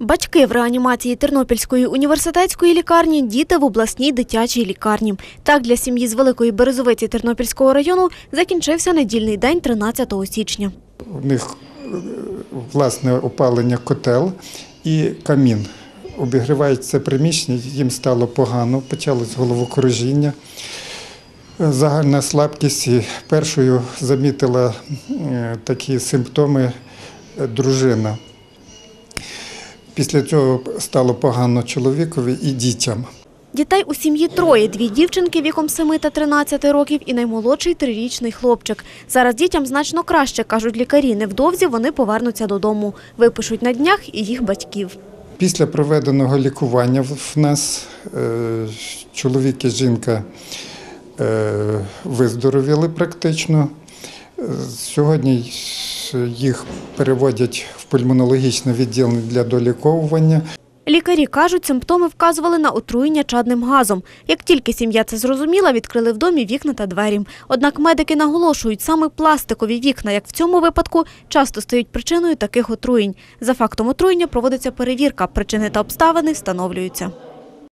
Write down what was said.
Батьки в реанімації Тернопільської університетської лікарні, діти в обласній дитячій лікарні. Так для сім'ї з Великої Березовиці Тернопільського району закінчився недільний день 13 січня. У них власне опалення котел і камін. Обігрівають це приміщення, їм стало погано, почалось головокружіння, загальна слабкість. Першою замітила е, такі симптоми дружина. Після цього стало погано чоловікові і дітям. Дітей у сім'ї троє: дві дівчинки віком 7 та 13 років і наймолодший трирічний хлопчик. Зараз дітям значно краще, кажуть лікарі. Невдовзі вони повернуться додому. Випишуть на днях і їх батьків. Після проведеного лікування в нас е, чоловік і жінка е, виздоровіли практично. Е, Сьогодні їх переводять в пульмонологічне відділення для доліковування. Лікарі кажуть, симптоми вказували на отруєння чадним газом. Як тільки сім'я це зрозуміла, відкрили в домі вікна та двері. Однак медики наголошують, саме пластикові вікна, як в цьому випадку, часто стають причиною таких отруєнь. За фактом отруєння проводиться перевірка, причини та обставини встановлюються.